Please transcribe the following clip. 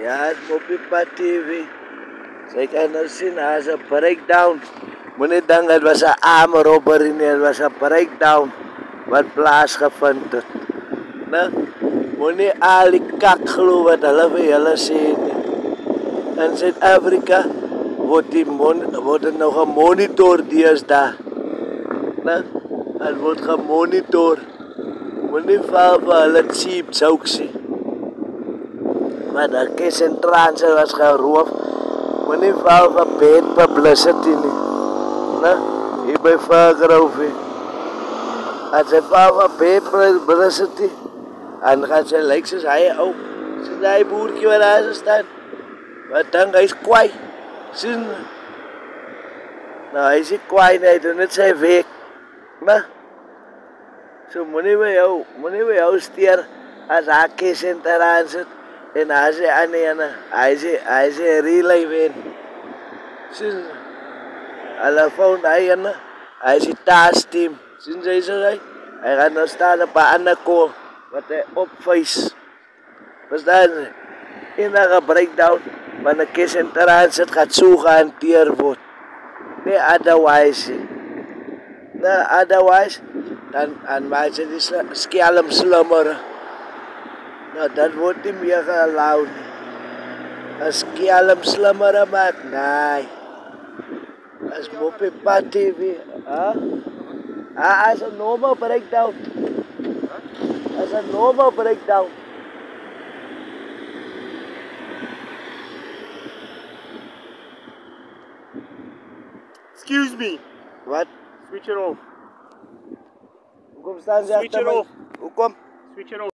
Ja, het Mopipa TV. Sy kan nou sien as 'n breakdown. Moenie dink dit was 'n arme robbery nie, dit was 'n breakdown wat plaasgevind het. Nou, moenie al die kak glo wat hulle vir julle sê nie. In Suid-Afrika word die mon word dit nou gemonitor deesdae. Nou, dit word gemonitor. Moenie val vir hulle cheap jokes nie. Maar daar kies en transe was geroof. Moenie val vir bad publicity nie. Nou, hier by Fagrove. As jy val vir bad publicity, en gaan sy lyk soos hy ou. Sien hy boertjie wat daar staan. Wat dink hy's kwaai. Sien. Nou hy sê kwaai nee, dit net sy week. Maar so moenie by jou, moenie by jou steur as hy kies en transe. En hy sê aan die ene, hy sê, hy sê relay man. Sien, hulle vond hy ene, hy sê task team. Sien sê sê sê, hy gaan nou staan op een ander koor, wat hy opvuis. Verstaan sê, enige breakdown, van een kies en terrein sê, gaat zo gehanteer word. Nee, otherwise. Nee, otherwise, dan, dan maak sê die skelm slummeren. Nou dat word nie meer geallow nie. As skelm slummer maak, nee. As moppe party wie, ah? Ah, as 'n normal breakdown. As 'n normal breakdown. Excuse me. Wat? Switch it off. Hoekom staan jy Switch it agter my? off. Hoekom? Switch it off.